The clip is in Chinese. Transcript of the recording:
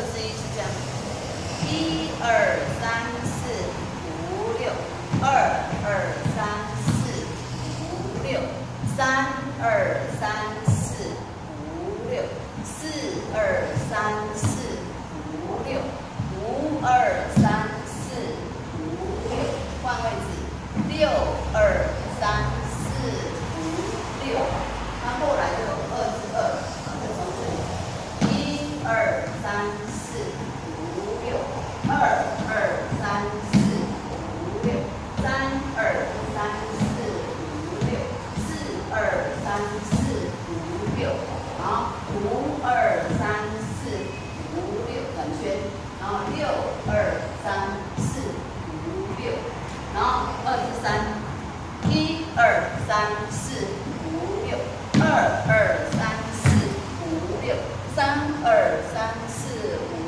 二之一是这样，一二三四五六，二二三四五六，三二三四五六，四二三四五六，五二三四五六，换位置，六二三四五六，那后来就二之二，就从这里，一二三四五六，二二三四五六，三二三四五六，四二三四五六，好，五二三四五六转圈，然后六二三四五六，然后二至三，一二三四五六，二二三四五六，三二三四五，